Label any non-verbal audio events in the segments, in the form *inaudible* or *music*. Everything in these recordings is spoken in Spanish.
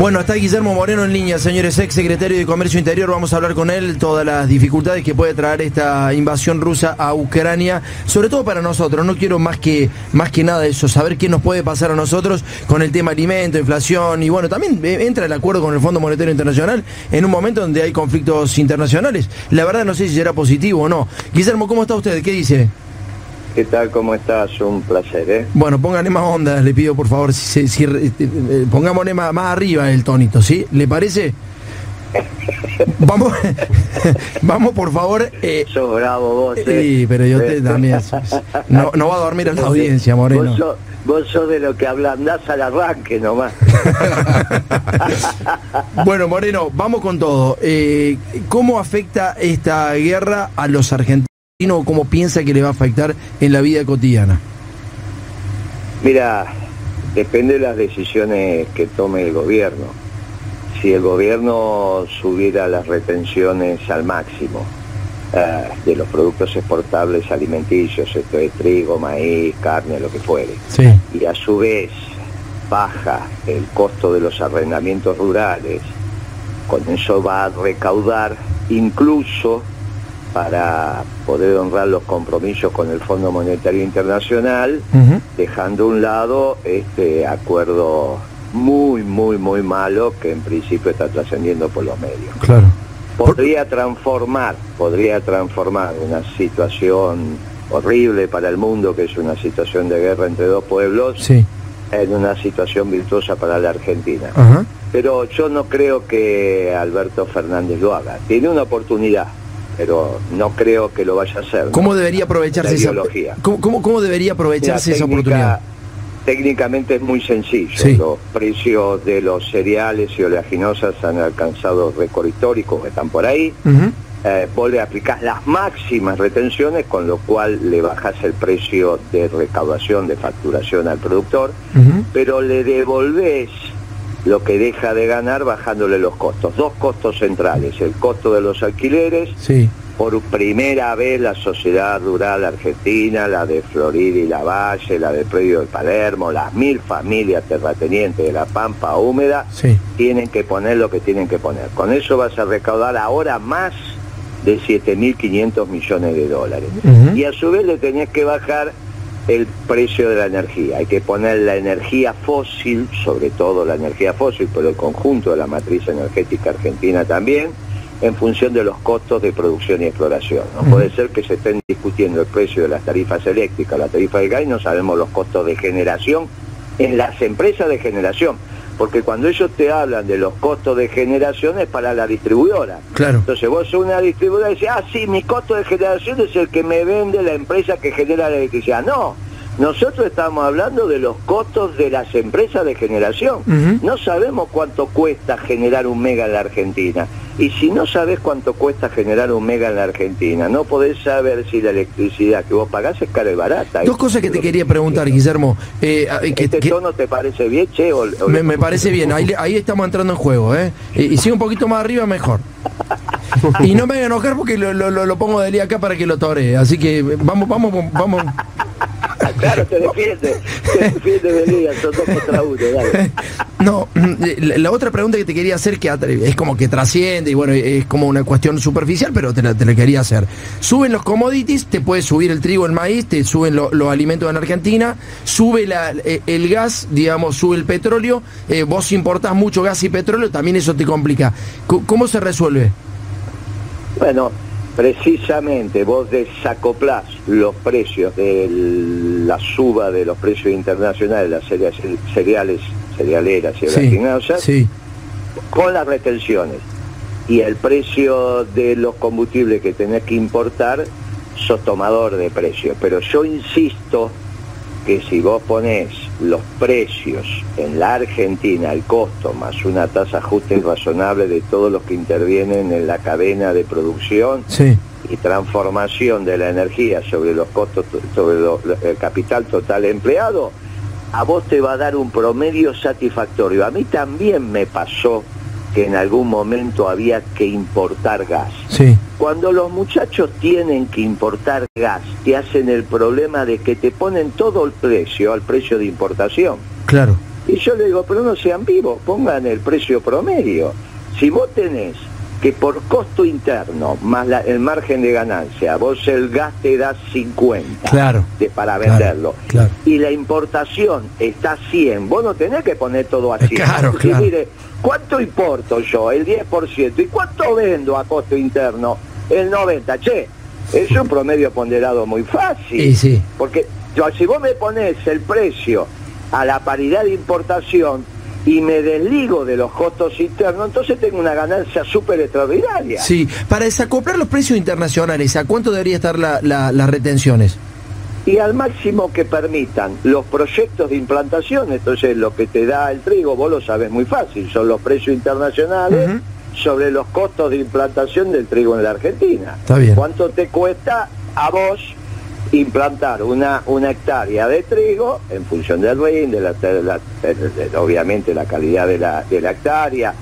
Bueno, está Guillermo Moreno en línea, señores, ex secretario de Comercio Interior. Vamos a hablar con él todas las dificultades que puede traer esta invasión rusa a Ucrania, sobre todo para nosotros. No quiero más que, más que nada eso, saber qué nos puede pasar a nosotros con el tema alimento, inflación y bueno, también eh, entra el acuerdo con el Fondo Monetario Internacional en un momento donde hay conflictos internacionales. La verdad no sé si será positivo o no. Guillermo, ¿cómo está usted? ¿Qué dice? ¿Qué tal? ¿Cómo estás? Un placer, ¿eh? Bueno, pónganle más onda, le pido por favor, si, si, eh, eh, pongámosle más, más, arriba el tonito, ¿sí? ¿Le parece? *laughs* vamos, *laughs* vamos por favor. Eh, sos bravo vos. Eh. Sí, pero yo te, también. *laughs* No, no va a dormir en la audiencia, Moreno. Vos sos, vos sos de lo que ablandás al arranque nomás. bueno, Moreno, vamos con todo. Eh, ¿Cómo afecta esta guerra a los argentinos? O cómo piensa que le va a afectar en la vida cotidiana? Mira, depende de las decisiones que tome el gobierno. Si el gobierno subiera las retenciones al máximo eh, de los productos exportables alimenticios, esto de trigo, maíz, carne, lo que fuere, sí. y a su vez baja el costo de los arrendamientos rurales, con eso va a recaudar incluso para poder honrar los compromisos con el Fondo Monetario Internacional, uh -huh. dejando a un lado este acuerdo muy, muy, muy malo que en principio está trascendiendo por los medios. Claro. Podría transformar, podría transformar una situación horrible para el mundo, que es una situación de guerra entre dos pueblos, sí. en una situación virtuosa para la Argentina. Uh -huh. Pero yo no creo que Alberto Fernández lo haga. Tiene una oportunidad, pero no creo que lo vaya a hacer. ¿Cómo debería aprovecharse esa. ¿Cómo, cómo, cómo debería aprovecharse La esa técnica- oportunidad? Técnicamente es muy sencillo. Sí. Los precios de los cereales y oleaginosas han alcanzado récord históricos que están por ahí. Ujú. Eh, vos le aplicás las máximas retenciones, con lo cual le bajás el precio de recaudación, de facturación al productor, pero le devolvés lo que deja de ganar bajándole los costos. Dos costos centrales, el costo de los alquileres Sí. por primera vez la sociedad rural argentina, la de Florida y la Valle, la del predio de Palermo, las mil familias terratenientes de la Pampa húmeda, Sí. tienen que poner lo que tienen que poner. Con eso vas a recaudar ahora más de 7.500 millones de dólares. Y a su vez le tenés que bajar el precio de la energía. Hay que poner la energía fósil, sobre todo la energía fósil, pero el conjunto de la matriz energética argentina también, en función de los costos de producción y exploración. No puede ser que se estén discutiendo el precio de las tarifas eléctricas, la tarifa del gas y no sabemos los costos de generación en las empresas de generación. Porque cuando ellos te hablan de los costos de generación es para la distribuidora. Claro. Entonces vos sos una distribuidora y decís, ah, sí, mi costo de generación es el que me vende la empresa que genera la electricidad. No, nosotros estamos hablando de los costos de las empresas de generación. No sabemos cuánto cuesta generar un mega en la Argentina. Y si no sabes cuánto cuesta generar un mega en la Argentina, no podés saber si la electricidad que vos pagás es cara y barata. Dos cosas que te quería preguntar, Guillermo. Eh, que- ¿Este que- tono te parece bien, che? O, o- me, me parece *laughs* bien, ahí, ahí estamos entrando en juego, ¿eh? Y, y si un poquito más arriba, mejor. *laughs* Y no me voy a enojar porque lo, lo- lo- lo pongo de día acá para que lo tore. Así que vamos, vamos, vamos. Claro, te defiende. Te defiende de son dos contra uno, dale. *laughs* No, la, la otra pregunta que te quería hacer, que es como que trasciende y bueno, es como una cuestión superficial, pero te la, quería hacer. Suben los commodities, te puede subir el trigo, el maíz, te suben lo- los alimentos en Argentina, sube eh, el gas, digamos, sube el petróleo, eh, vos importás mucho gas y petróleo, también eso te complica. ¿Cómo se resuelve? Bueno, precisamente vos desacoplás los precios de la suba de los precios internacionales, las cereales, cereales cerealeras y oleaginosas, sí. con las retenciones y el precio de los combustibles que tenés que importar, sos tomador de precios. Pero yo insisto que si vos ponés los precios en la Argentina, el costo más una tasa justa y razonable de todos los que intervienen en la cadena de producción Sí. y transformación de la energía sobre los costos, sobre lo- el capital total empleado, a vos te va a dar un promedio satisfactorio. A mí también me pasó que en algún momento había que importar gas. Sí. Cuando los muchachos tienen que importar gas, te hacen el problema de que te ponen todo el precio al precio de importación. Claro. Y yo le digo, pero no sean vivos, pongan el precio promedio. Si vos tenés que por costo interno más el margen de ganancia, vos el gas te da 50 claro, de, para venderlo y la importación está 100, vos no tenés que poner todo así. Claro, claro. mire, ¿cuánto importo yo? El 10%. ¿Y cuánto vendo a costo interno? El 90%. Che, es un promedio ponderado muy fácil. sí. Porque si vos me pones el precio a la paridad de importación, y me desligo de los costos internos, entonces tengo una ganancia súper extraordinaria. Sí, para desacoplar los precios internacionales, ¿a cuánto debería estar las retenciones? Y al máximo que permitan los proyectos de implantación, entonces lo que te da el trigo, vos lo sabes muy fácil, son los precios internacionales sobre los costos de implantación del trigo en la Argentina. Está bien. ¿Cuánto te cuesta a vos implantar una, una hectárea de trigo en función del RIN, de la, obviamente la calidad de la, de la hectárea,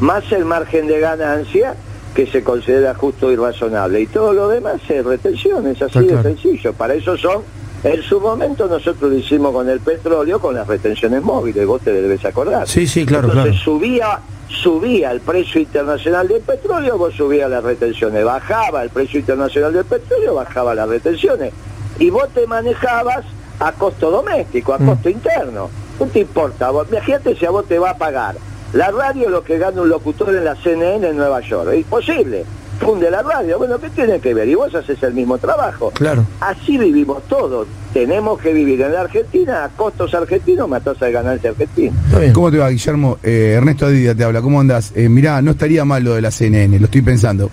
más el margen de ganancia que se considera justo y razonable. Y todo lo demás es retención, es así de sencillo. Para eso son, en su momento nosotros lo hicimos con el petróleo, con las retenciones móviles, vos te debes acordar. Sí, sí, claro. Entonces subía subía el precio internacional del petróleo, vos subía las retenciones, bajaba el precio internacional del petróleo, bajaba las retenciones y vos te manejabas a costo doméstico, a mm. costo interno. No te importa, vos, imagínate si a vos te va a pagar la radio lo que gana un locutor en la CNN en Nueva York. Es imposible. Funde la radio. Bueno, ¿qué tiene que ver? Y vos haces el mismo trabajo. Claro. Así vivimos todos. Tenemos que vivir en la Argentina a costos argentinos más tasa de ganancia argentina. ¿Cómo te va, Guillermo? Eh, Ernesto Adida te habla. ¿Cómo andas? Eh, mirá, no estaría mal lo de la CNN, lo estoy pensando.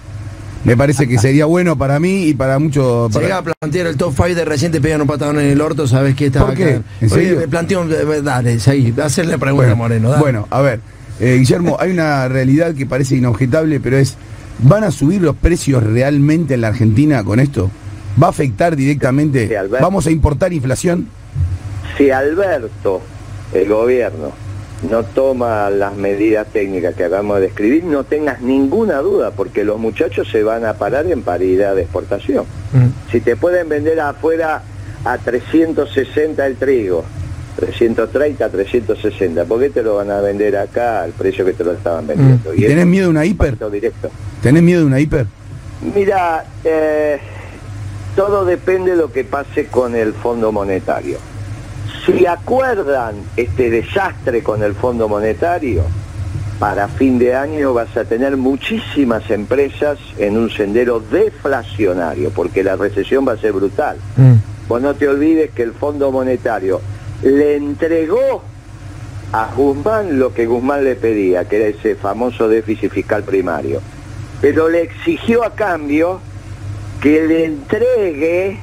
Me parece que sería bueno para mí y para muchos. Para... Llega a plantear el top 5 de reciente pegan un patadón en el orto, ¿sabes qué está ¿Por qué? ¿En serio? Planteó, eh, dale, ahí, hacerle pregunta Moreno. Bueno, a ver, eh, Guillermo, hay una realidad que parece inobjetable, pero es, ¿van a subir los precios realmente en la Argentina con esto? ¿Va a afectar directamente? ¿Vamos a importar inflación? Si Alberto, el gobierno, no toma las medidas técnicas que acabamos de describir, no tengas ninguna duda, porque los muchachos se van a parar en paridad de exportación. Mm. Si te pueden vender afuera a 360 el trigo, 330, 360, ¿por qué te lo van a vender acá al precio que te lo estaban mm. vendiendo? ¿Y, tenés miedo de una hiper? Directo. ¿Tenés miedo de una hiper? Mira, eh, todo depende de lo que pase con el Fondo Monetario. Si acuerdan este desastre con el Fondo Monetario, para fin de año vas a tener muchísimas empresas en un sendero deflacionario, porque la recesión va a ser brutal. Mm. Vos no te olvides que el Fondo Monetario le entregó a Guzmán lo que Guzmán le pedía, que era ese famoso déficit fiscal primario. Pero le exigió a cambio que le entregue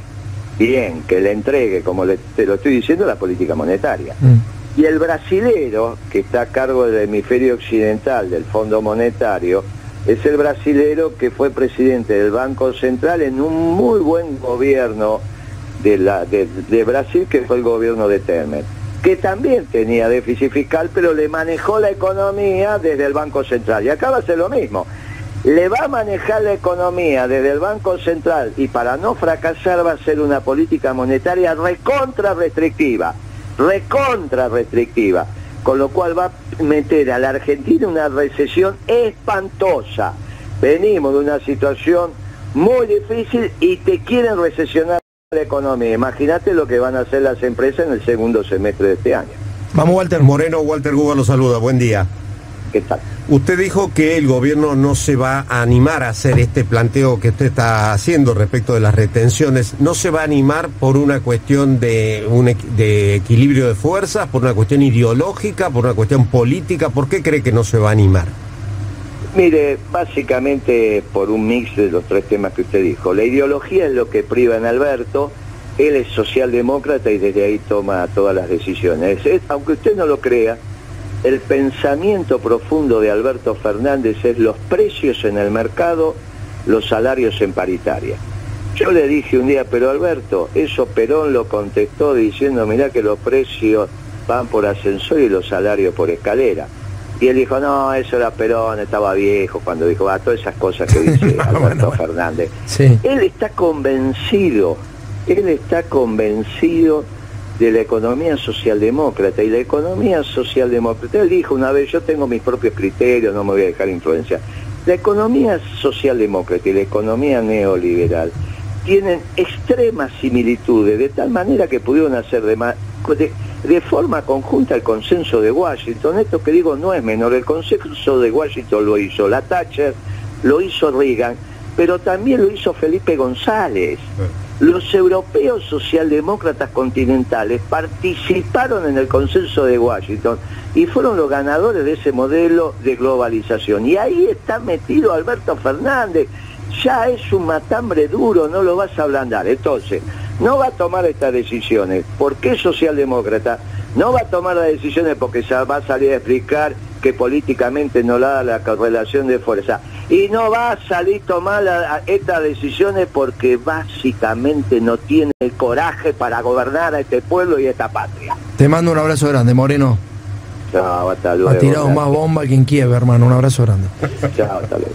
bien, que le entregue, como te lo estoy diciendo, la política monetaria. Mm. Y el brasilero, que está a cargo del hemisferio occidental del Fondo Monetario, es el brasilero que fue presidente del Banco Central en un muy buen gobierno de, la, de, de Brasil, que fue el gobierno de Temer, que también tenía déficit fiscal, pero le manejó la economía desde el Banco Central. Y acá va a ser lo mismo le va a manejar la economía desde el Banco Central y para no fracasar va a ser una política monetaria recontra restrictiva, recontra restrictiva, con lo cual va a meter a la Argentina una recesión espantosa. Venimos de una situación muy difícil y te quieren recesionar la economía. Imagínate lo que van a hacer las empresas en el segundo semestre de este año. Vamos, Walter Moreno, Walter Guba lo saluda, buen día. ¿Qué tal? Usted dijo que el gobierno no se va a animar a hacer este planteo que usted está haciendo respecto de las retenciones. ¿No se va a animar por una cuestión de, un, de equilibrio de fuerzas, por una cuestión ideológica, por una cuestión política? ¿Por qué cree que no se va a animar? Mire, básicamente por un mix de los tres temas que usted dijo. La ideología es lo que priva en Alberto. Él es socialdemócrata y desde ahí toma todas las decisiones. aunque usted no lo crea, el pensamiento profundo de Alberto Fernández es los precios en el mercado, los salarios en paritaria. Yo le dije un día, pero Alberto, eso Perón lo contestó diciendo, mirá que los precios van por ascensor y los salarios por escalera. Y él dijo, no, eso era Perón, estaba viejo, cuando dijo, ah, todas esas cosas que dice *laughs* Alberto Fernández. Él está convencido, él está convencido de la economía socialdemócrata. Y la economía socialdemócrata, él dijo una vez, yo tengo mis propios criterios, no me voy a dejar influenciar. La economía socialdemócrata y la economía neoliberal tienen extremas similitudes, de tal manera que pudieron hacer de, de, forma conjunta el consenso de Washington. Esto que digo no es menor, el consenso de Washington lo hizo la Thatcher, lo hizo Reagan, pero también lo hizo Felipe González. Los europeos socialdemócratas continentales participaron en el consenso de Washington y fueron los ganadores de ese modelo de globalización. Y ahí está metido Alberto Fernández, ya es un matambre duro, no lo vas a ablandar. Entonces, no va a tomar estas decisiones. ¿Por qué socialdemócrata? No va a tomar las decisiones porque va a salir a explicar que políticamente no la da la correlación de fuerza. Y no va a salir a tomar estas decisiones porque básicamente no tiene el coraje para gobernar a este pueblo y a esta patria. Te mando un abrazo grande, Moreno. Chao, hasta luego. Ha tirado más bomba que en Kiev, hermano. Un abrazo grande. Chao, hasta luego.